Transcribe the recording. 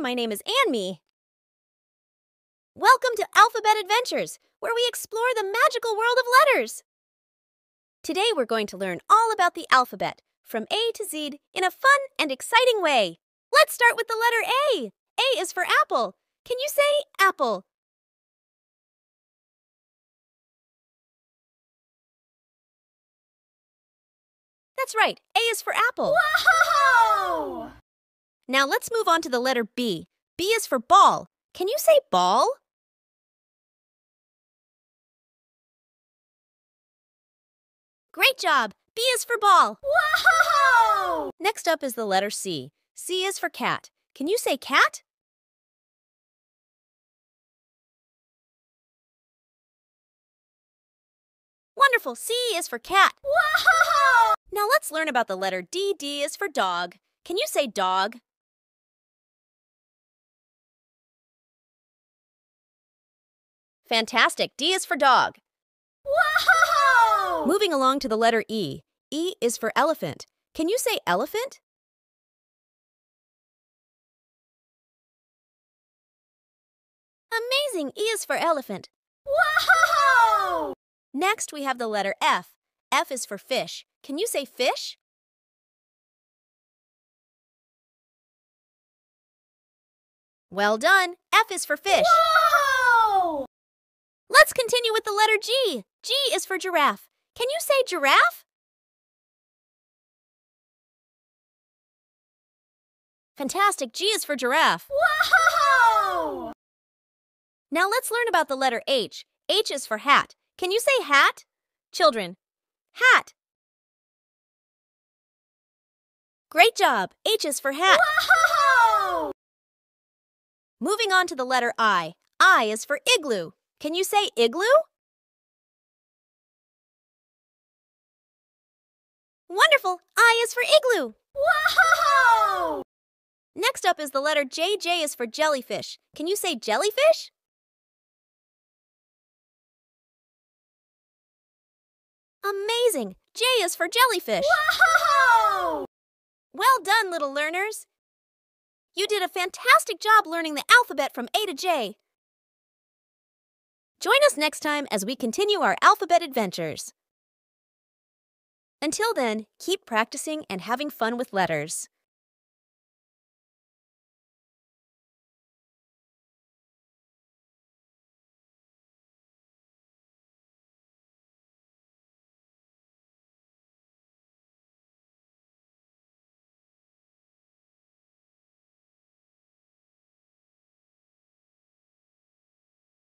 my name is AnMe. Welcome to Alphabet Adventures, where we explore the magical world of letters. Today we're going to learn all about the alphabet, from A to Z, in a fun and exciting way. Let's start with the letter A. A is for apple. Can you say apple? That's right, A is for apple. Whoa! Now let's move on to the letter B. B is for ball. Can you say ball? Great job! B is for ball. Whoa! Next up is the letter C. C is for cat. Can you say cat? Wonderful! C is for cat. Whoa! Now let's learn about the letter D. D is for dog. Can you say dog? Fantastic! D is for dog. Whoa! Moving along to the letter E. E is for elephant. Can you say elephant? Amazing! E is for elephant. Whoa! Next, we have the letter F. F is for fish. Can you say fish? Well done. F is for fish. Whoa! Let's continue with the letter G. G is for giraffe. Can you say giraffe? Fantastic. G is for giraffe. Whoa! Now let's learn about the letter H. H is for hat. Can you say hat? Children, hat. Great job. H is for hat. Whoa! Moving on to the letter I. I is for igloo. Can you say igloo? Wonderful. I is for igloo. Whoa! Next up is the letter J. J is for jellyfish. Can you say jellyfish? Amazing! J is for jellyfish. Whoa! Well done, little learners. You did a fantastic job learning the alphabet from A to J. Join us next time as we continue our alphabet adventures. Until then, keep practicing and having fun with letters.